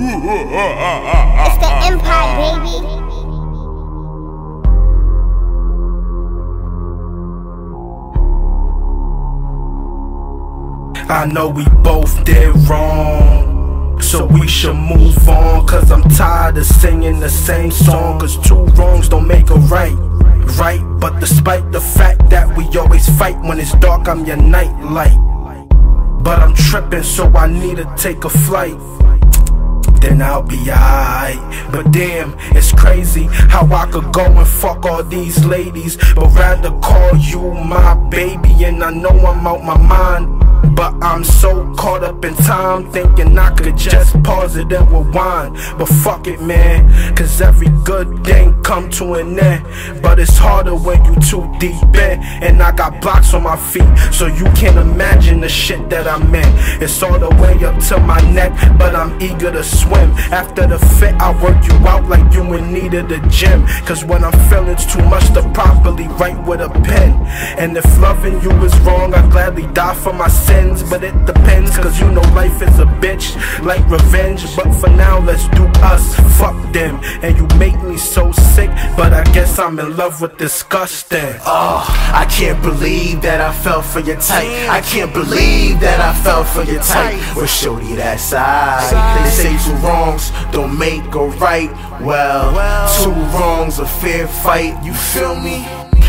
It's the Empire, baby. I know we both did wrong. So we should move on. Cause I'm tired of singing the same song. Cause two wrongs don't make a right. Right, but despite the fact that we always fight when it's dark, I'm your night light. But I'm tripping, so I need to take a flight then I'll be alright. But damn, it's crazy how I could go and fuck all these ladies, but rather call you my baby. And I know I'm out my mind. But I'm so caught up in time thinking I could just pause it and rewind. But fuck it man, cause every good thing come to an end. But it's harder when you too deep in And I got blocks on my feet So you can't imagine the shit that I'm in. It's all the way up to my neck But I'm eager to swim. After the fit I work you out like you in need of the gym. Cause when I'm feeling's too much to properly write with a pen. And if loving you is wrong I'd gladly die for my sins. But it depends cause you know life is a bitch Like revenge. But for now let's do us. Fuck them. And you make me so sick But I guess I'm in love with disgusting. Oh, I can't believe that I fell for your type. I can't believe that I fell for your type. Well shorty that side They say two wrongs don't make a right. Well, two wrongs a fair fight. You feel me?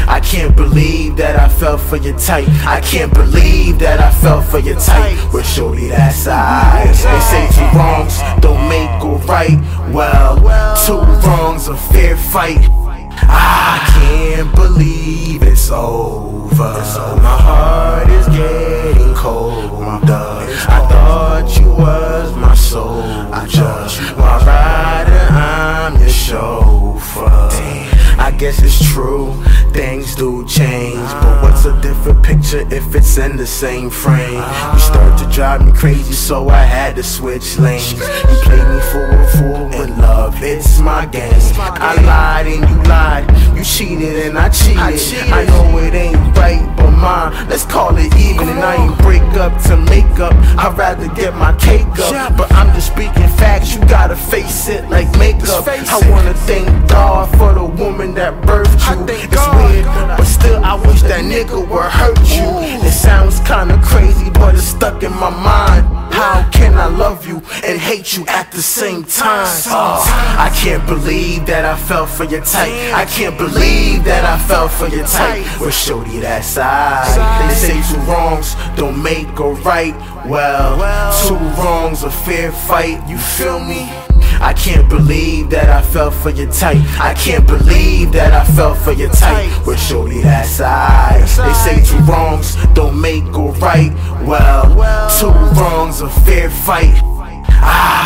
I can't believe that I fell for your type. I can't believe that I fell for your type. But shorty that side. They say two wrongs don't make a right. Well, two wrongs a fair fight. I can't believe it's over. My heart is getting colder. I thought you was my soldier. My rider, guess it's true, things do change But what's a different picture if it's in the same frame? You start to drive me crazy so I had to switch lanes. You played me for a fool, but love, it's my game. I lied and you lied, you cheated and I cheated. I know it ain't right, but mine, let's call it even. And I ain't break up to make up, I'd rather get my cake up. But I'm just speaking facts, you gotta face it like makeup. I wanna the woman that birthed you. It's weird, but still I wish that nigga would hurt you. It sounds kinda crazy, but it's stuck in my mind. How can I love you and hate you at the same time? Oh, I can't believe that I fell for your type. I can't believe that I fell for your type. Well, shorty that side. They say two wrongs don't make a right. Well, two wrongs a fair fight. You feel me? I can't believe that I fell for your type. I can't believe that I fell for your type. But shorty that side. They say two wrongs don't make a right. Well, two wrongs a fair fight. Ah.